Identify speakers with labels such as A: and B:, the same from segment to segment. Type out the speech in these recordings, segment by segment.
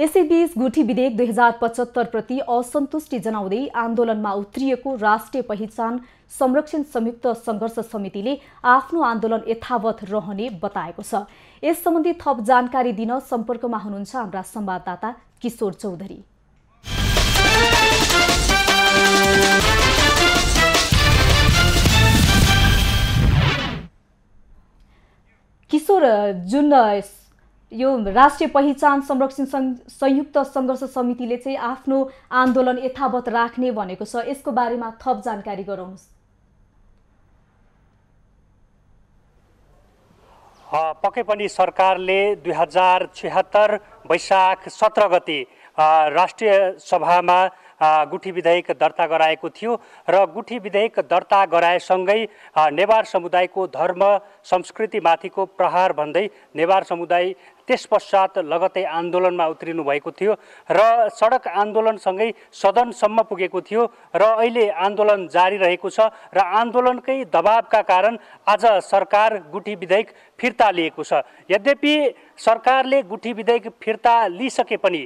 A: यसैबीच गुठी विधेयक दुई हजार पचहत्तरप्रति असन्तुष्टि जनाउँदै आन्दोलनमा उत्रिएको राष्ट्रिय पहिचान संरक्षण संयुक्त सङ्घर्ष समितिले आफ्नो आन्दोलन यथावत रहने बताएको छ। यस सम्बन्धी थप जानकारी दिन सम्पर्कमा हुनुहुन्छ हाम्रा संवाददाता किशोर चौधरी। किशोर जुन यो राष्ट्रिय पहिचान संरक्षण संयुक्त सङ्घर्ष समितिले चाहिँ आफ्नो आन्दोलन यथावत राख्ने भनेको छ। यसको बारेमा थप जानकारी गराउनुहोस्।
B: पक्कै पनि सरकारले दुई हजार छिहत्तर वैशाख सत्र गति राष्ट्रिय सभामा गुठी विधेयक दर्ता गराएको थियो र गुठी विधेयक दर्ता गराएसँगै नेवार समुदायको धर्म संस्कृतिमाथिको प्रहार भन्दै नेवार समुदाय त्यस पश्चात लगतै आन्दोलनमा उत्रिनु भएको थियो र सडक आन्दोलनसँगै सदनसम्म पुगेको थियो र अहिले आन्दोलन जारी रहेको छ र आन्दोलनकै दबावका कारण आज सरकार गुठी विधेयक फिर्ता लिएको छ। यद्यपि सरकारले गुठी विधेयक फिर्ता लिइसके पनि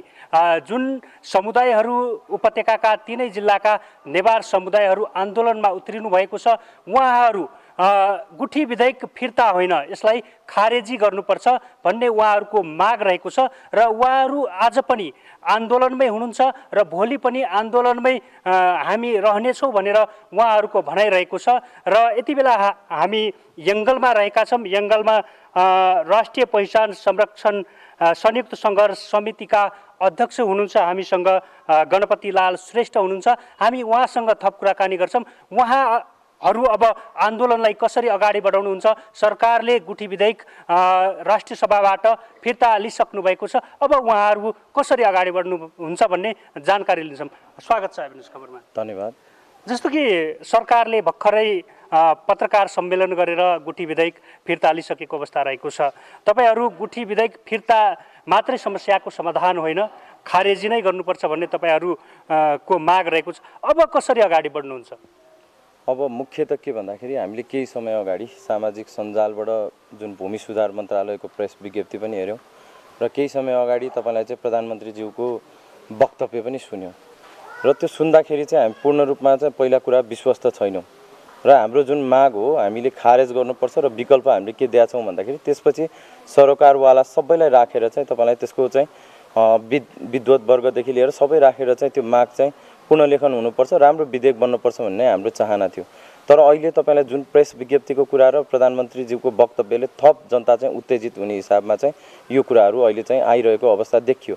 B: जुन समुदायहरू उपत्यकाका तिनै जिल्लाका नेवार समुदायहरू आन्दोलनमा उत्रिनु भएको छ उहाँहरू गुठी विधेयक फिर्ता होइन। यसलाई खारेजी गर्नुपर्छ भन्ने उहाँहरूको माग रहेको छ र उहाँहरू आज पनि आन्दोलनमै हुनुहुन्छ र भोलि पनि आन्दोलनमै हामी रहनेछौँ भनेर उहाँहरूको भनाइरहेको छ र यति बेला हामी यङ्गलमा रहेका छौँ। यङ्गलमा राष्ट्रिय पहिचान संरक्षण संयुक्त सङ्घर्ष समितिका अध्यक्ष हुनुहुन्छ। हामीसँग गणपतिलाल श्रेष्ठ हुनुहुन्छ। हामी उहाँसँग थप कुराकानी गर्छौँ। उहाँ हरू अब आन्दोलनलाई कसरी अगाडि बढाउनुहुन्छ? सरकारले गुठी विधेयक राष्ट्रिय सभाबाट फिर्ता लिइसक्नु भएको छ। अब उहाँहरू कसरी अगाडि बढ्नुहुन्छ भन्ने जानकारी लिन्छौँ स्वागत छ हेर्नुहोस् खबरमा
C: धन्यवाद।
B: जस्तो कि सरकारले भर्खरै पत्रकार सम्मेलन गरेर गुठी विधेयक फिर्ता लिइसकेको अवस्था रहेको छ। तपाईँहरू गुठी विधेयक फिर्ता मात्रै समस्याको समाधान होइन खारेजी नै गर्नुपर्छ भन्ने तपाईँहरूको माग रहेको छ। अब कसरी अगाडि बढ्नुहुन्छ?
C: अब मुख्य त के भन्दाखेरि हामीले केही समय अगाडि सामाजिक सञ्जालबाट जुन भूमि सुधार मन्त्रालयको प्रेस विज्ञप्ति पनि हेऱ्यौँ र केही समय अगाडि तपाईँलाई चाहिँ प्रधानमन्त्रीज्यूको वक्तव्य पनि सुन्यौँ। र त्यो सुन्दाखेरि चाहिँ हामी पूर्ण रूपमा चाहिँ पहिला कुरा विश्वस्त छैनौँ। र हाम्रो जुन माग हो हामीले खारेज गर्नुपर्छ र विकल्प हामीले के दिएका छौँ भन्दाखेरि त्यसपछि सरोकारवाला सबैलाई राखेर चाहिँ तपाईँलाई त्यसको चाहिँ विद विद्वत वर्गदेखि लिएर सबै राखेर चाहिँ त्यो माग चाहिँ पुनर्लेखन हुनुपर्छ राम्रो विधेयक बन्नुपर्छ भन्ने हाम्रो चाहना थियो। तर अहिले तपाईँलाई जुन प्रेस विज्ञप्तिको कुरा र प्रधानमन्त्रीज्यूको वक्तव्यले थप जनता चाहिँ उत्तेजित हुने हिसाबमा चाहिँ यो कुराहरू अहिले चाहिँ आइरहेको अवस्था देखियो।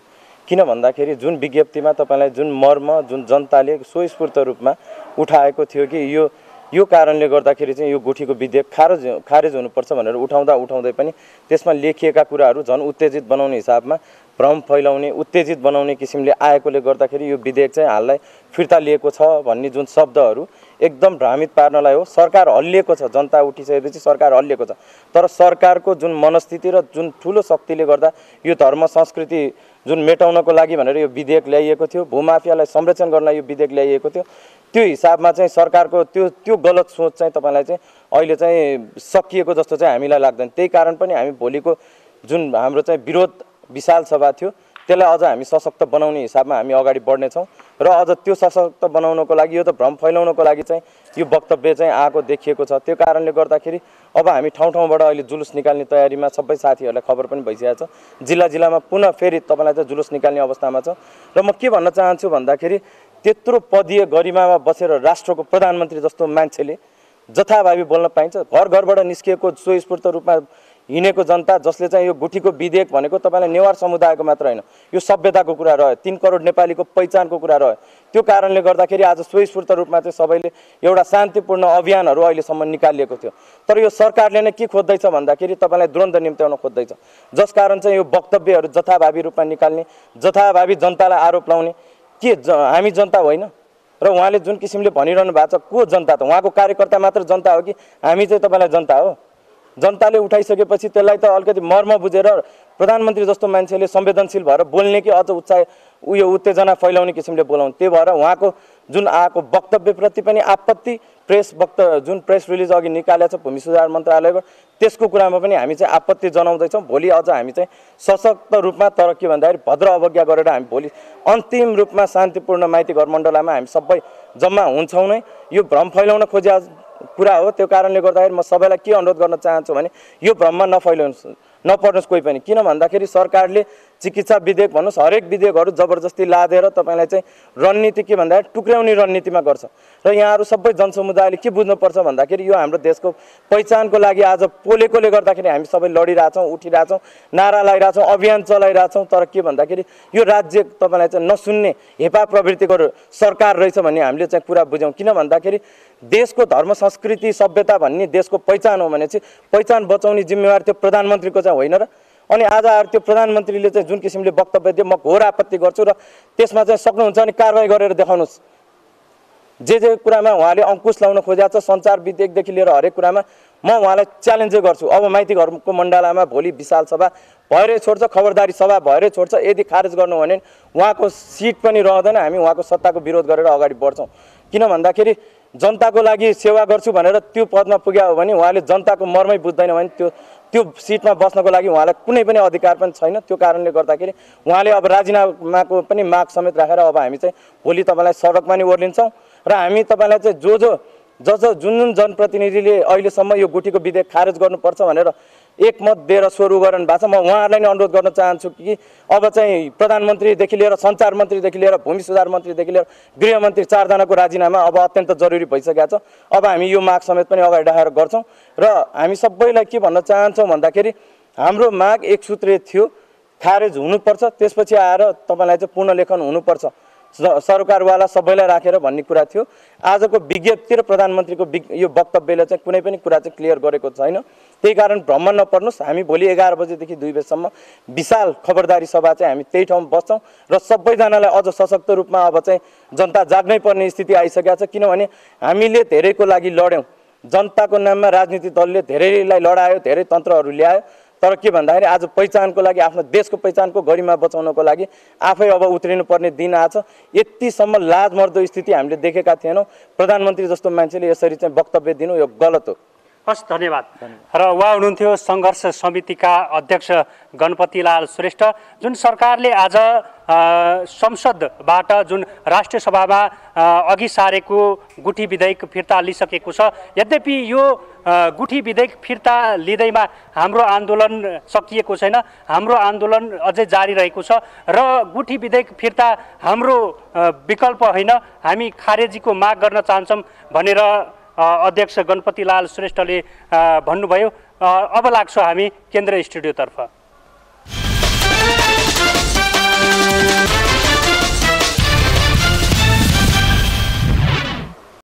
C: किन भन्दाखेरि जुन विज्ञप्तिमा तपाईँलाई जुन मर्म जुन जनताले स्वस्फूर्त रूपमा उठाएको थियो कि यो यो कारणले गर्दाखेरि चाहिँ यो गुठीको विधेयक खारेज खारेज हुनुपर्छ भनेर उठाउँदा उठाउँदै पनि त्यसमा लेखिएका कुराहरू झन् उत्तेजित बनाउने हिसाबमा भ्रम फैलाउने उत्तेजित बनाउने किसिमले आएकोले गर्दाखेरि यो विधेयक चाहिँ हाललाई फिर्ता लिएको छ भन्ने जुन शब्दहरू एकदम भ्रामित पार्नलाई हो। सरकार हल्लिएको छ जनता उठिसकेपछि सरकार हल्लिएको छ। तर सरकारको जुन मनस्थिति र जुन ठुलो शक्तिले गर्दा यो धर्म संस्कृति जुन मेटाउनको लागि भनेर यो विधेयक ल्याइएको थियो भूमाफियालाई संरक्षण गर्न यो विधेयक ल्याइएको थियो त्यो हिसाबमा चाहिँ सरकारको त्यो त्यो गलत सोच चाहिँ तपाईँलाई चाहिँ अहिले चाहिँ सकिएको जस्तो चाहिँ हामीलाई लाग्दैन। त्यही कारण पनि हामी भोलिको जुन हाम्रो चाहिँ विरोध विशाल सभा थियो। त्यसलाई अझ हामी सशक्त बनाउने हिसाबमा हामी अगाडि बढ्नेछौँ। र अझ त्यो सशक्त बनाउनको लागि यो त भ्रम फैलाउनको लागि चाहिँ यो वक्तव्य चाहिँ आएको देखिएको छ। त्यो कारणले गर्दाखेरि अब हामी ठाउँ ठाउँबाट अहिले जुलुस निकाल्ने तयारीमा सबै साथीहरूलाई खबर पनि भइसकेको छ। जिल्ला जिल्लामा पुनः फेरि तपाईँलाई चाहिँ जुलुस निकाल्ने अवस्थामा छ। र म के भन्न चाहन्छु भन्दाखेरि त्यत्रो पदीय गरिमामा बसेर राष्ट्रको प्रधानमन्त्री जस्तो मान्छेले जथाभावी बोल्न पाइन्छ। घर घरबाट निस्किएको स्वस्फूर्त रूपमा हिँडेको जनता जसले चाहिँ यो गुठीको विधेयक भनेको तपाईँलाई नेवार समुदायको मात्र होइन यो सभ्यताको कुरा रह्यो तिन करोड नेपालीको पहिचानको कुरा रह्यो। त्यो कारणले गर्दाखेरि आज स्वस्फूर्त रूपमा चाहिँ सबैले एउटा शान्तिपूर्ण अभियानहरू अहिलेसम्म निकालिएको थियो। तर यो सरकारले नै के खोज्दैछ भन्दाखेरि तपाईँलाई द्वन्द निम्त्याउन खोज्दैछ। जस कारण चाहिँ यो वक्तव्यहरू जथाभावी रूपमा निकाल्ने जथाभावी जनतालाई आरोप लाउने के हामी जनता होइन? र उहाँले जुन किसिमले भनिरहनु भएको छ को जनता त? उहाँको कार्यकर्ता मात्र जनता हो कि हामी चाहिँ तपाईँलाई जनता हो? जनताले उठाइसकेपछि त्यसलाई त अलिकति मर्म बुझेर प्रधानमन्त्री जस्तो मान्छेले संवेदनशील भएर बोल्ने कि अझ उत्साह उयो उत्तेजना फैलाउने किसिमले बोलाउनु। त्यही भएर उहाँको जुन आएको वक्तव्यप्रति पनि आपत्ति प्रेस वक्त जुन प्रेस रिलिज अघि निकालेको छ भूमि सुधार मन्त्रालयबाट त्यसको कुरामा पनि हामी चाहिँ आपत्ति जनाउँदैछौँ। भोलि अझ हामी चाहिँ सशक्त रूपमा तर के भन्दाखेरि भद्र अवज्ञा गरेर हामी भोलि अन्तिम रूपमा शान्तिपूर्ण माइती घर मण्डलामा हामी सबै जम्मा हुन्छौँ नै। यो भ्रम फैलाउन खोजे कुरा हो त्यो कारणले गर्दाखेरि म सबैलाई के अनुरोध गर्न चाहन्छु भने यो भ्रममा नफैलाउनुहोस् नपर्नुहोस् कोही पनि। किन भन्दाखेरि सरकारले चिकित्सा विधेयक भन्नुहोस् हरेक विधेयकहरू जबरजस्ती लादेर तपाईँलाई चाहिँ रणनीति के भन्दाखेरि टुक्र्याउने रणनीतिमा गर्छ। र यहाँहरू सबै जनसमुदायले के बुझ्नुपर्छ भन्दाखेरि यो हाम्रो देशको पहिचानको लागि आज पोलेकोले गर्दाखेरि हामी सबै लडिरहेछौँ उठिरहेछौँ नारा लगाइरहेछौँ अभियान चलाइरहेछौँ। तर के भन्दाखेरि यो राज्य तपाईँलाई चाहिँ नसुन्ने हेपा प्रवृत्तिको सरकार रहेछ भन्ने हामीले चाहिँ कुरा बुझ्यौँ। किन भन्दाखेरि देशको धर्म संस्कृति सभ्यता भन्ने देशको पहिचान हो भने चाहिँ पहिचान बचाउने जिम्मेवार त्यो प्रधानमन्त्रीको चाहिँ होइन र अनि आज आएर त्यो प्रधानमन्त्रीले चाहिँ जुन किसिमले वक्तव्य दियो म घोर आपत्ति गर्छु र त्यसमा चाहिँ सक्नुहुन्छ भने कारवाही गरेर देखाउनुहोस्। जे जे कुरामा उहाँले अङ्कुश लाउन खोजेको छ सञ्चार विधेयकदेखि लिएर हरेक कुरामा म उहाँलाई च्यालेन्जै गर्छु। अब माइती घरको मण्डलामा भोलि विशाल सभा भएरै छोड्छ खबरदारी सभा भएरै छोड्छ यदि खारेज गर्नु भने उहाँको सिट पनि रहँदैन हामी उहाँको सत्ताको विरोध गरेर अगाडि बढ्छौँ। किन भन्दाखेरि जनताको लागि सेवा गर्छु भनेर त्यो पदमा पुग्या भने उहाँले जनताको मर्मै बुझ्दैन भने त्यो त्यो सिटमा बस्नको लागि उहाँलाई कुनै पनि अधिकार पनि छैन। त्यो कारणले गर्दाखेरि उहाँले अब राजीनामाको पनि माग समेत राखेर अब हामी चाहिँ भोलि तपाईँलाई सडकमा नि ओर्लिन्छौँ र हामी तपाईँलाई चाहिँ जो जो ज ज जुन जुन जनप्रतिनिधिले अहिलेसम्म यो गुठीको विधेयक खारेज गर्नुपर्छ भनेर एकमत दिएर स्वरु गरिरहनु भएको छ। म उहाँहरूलाई नै अनुरोध गर्न चाहन्छु कि अब चाहिँ प्रधानमन्त्रीदेखि लिएर सञ्चार मन्त्रीदेखि लिएर भूमि सुधार मन्त्रीदेखि लिएर गृहमन्त्री चारजनाको राजीनामा अब अत्यन्त जरुरी भइसकेको छ। अब हामी यो माग समेत पनि अगाडि राखेर गर्छौँ र हामी सबैलाई के भन्न चाहन्छौँ भन्दाखेरि हाम्रो माग एक सूत्रीय थियो खारेज हुनुपर्छ त्यसपछि आएर तपाईँलाई चाहिँ पूर्ण लेखन हुनुपर्छ। सरकारवाला सबैलाई राखेर भन्ने कुरा थियो। आजको विज्ञप्ति र प्रधानमन्त्रीको यो वक्तव्यले चाहिँ कुनै पनि कुरा चाहिँ क्लियर गरेको छैन। त्यही कारण भ्रमण नपर्नुहोस्। हामी भोलि एघार बजेदेखि दुई बजीसम्म विशाल खबरदारी सभा चाहिँ हामी त्यही ठाउँमा बस्छौँ र सबैजनालाई अझ सशक्त रूपमा अब चाहिँ जनता जाग्नै पर्ने स्थिति आइसकेको छ। किनभने हामीले धेरैको लागि लड्यौँ। जनताको नाममा राजनीतिक दलले धेरैलाई लडायो धेरै तन्त्रहरू ल्यायो। तर के भन्दाखेरि आज पहिचानको लागि आफ्नो देशको पहिचानको गरिमा बचाउनको लागि आफै अब उत्रिनु पर्ने दिन आछ यतिसम्म लाजमर्दो स्थिति हामीले देखेका थिएनौँ। प्रधानमन्त्री जस्तो मान्छेले यसरी चाहिँ वक्तव्य दिनु यो गलत हो।
B: हस् धन्यवाद। र उहाँ हुनुहुन्थ्यो सङ्घर्ष समितिका अध्यक्ष गणपतिलाल श्रेष्ठ जुन सरकारले आज संसदबाट जुन राष्ट्रिय सभामा अघि सारेको गुठी विधेयक फिर्ता लिइसकेको छ यद्यपि यो गुठी विधेयक फिर्ता लिँदैमा हाम्रो आन्दोलन सकिएको छैन हाम्रो आन्दोलन अझै जारी रहेको छ र गुठी विधेयक फिर्ता हाम्रो विकल्प होइन हामी खारेजीको माग गर्न चाहन्छौँ भनेर अध्यक्ष गणपतिलाल श्रेष्ठले भन्नुभयो। अब लाग्छौँ हामी केन्द्रीय स्टुडियोतर्फ।